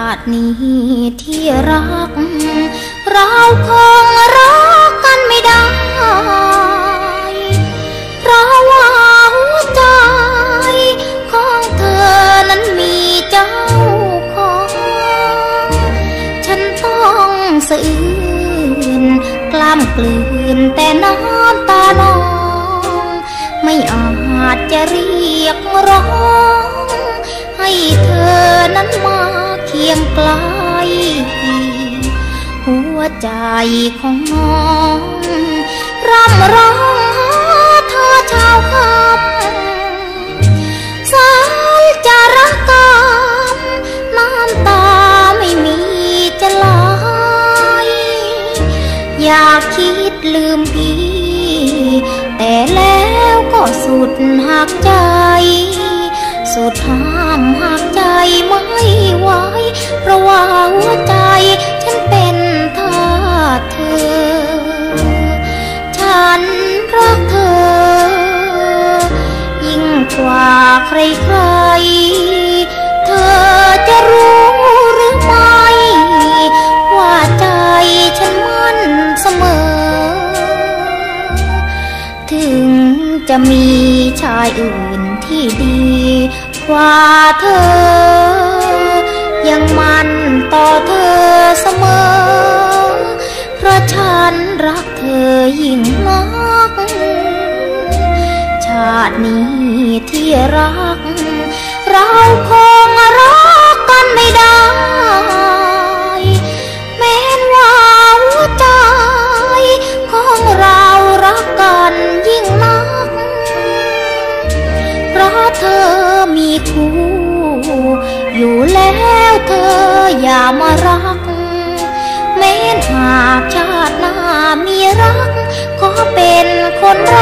าตนี้ที่รัก เราคงรักกันไม่ได้ เพราะว่าหัวใจของเธอนั้นมีเจ้าของ ฉันต้องสะอื้นกล้ามกลืนแต่น้ำตานอง ไม่อาจจะเรียกร้อง ให้เธอนั้นมา คียงไกล หัวใจของน้องร่ำร้องหาเธอเช้าคำสายจะรักกามน้ำตาไม่มีจะไหลอยากคิดลืมพี่ แต่แล้วก็สุดหักใจ สุดห้ามหัก ว่าใครใครๆเธอจะรู้หรือไม่ ว่าใจฉันมั่นเสมอ ถึงจะมีชายอื่นที่ดีกว่าเธอ ยังมันต่อเธอาตินี้ที่รัก เราคงรักกันไม่ได้ แม้นว่าหัวใจของเรารักกันยิ่งนัก เพราะเธอมีคู่ อยู่แล้วเธออย่ามารัก แม้นหากชาติหน้ามีรักก็เป็นคนรัก